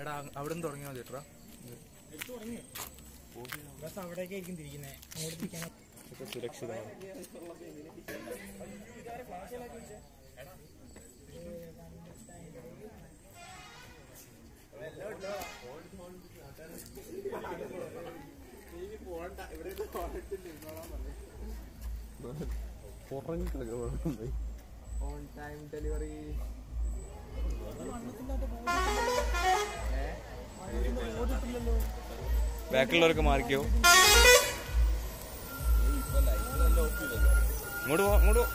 എടാ അവിടെ നിന്ന് തുടങ്ങിയാൽ മതി എട്ടാ ബസ് അവിടേക്കായിരിക്കും തിരിക്കുന്നത് അങ്ങോട്ട് തിരിക്കാൻ സുരക്ഷിതമാണ്. On time delivery. ബാക്കിയുള്ളവരൊക്കെ മാറിക്കോ ഇങ്ങോട്ട് പോ ഇങ്ങോട്ട് പോ.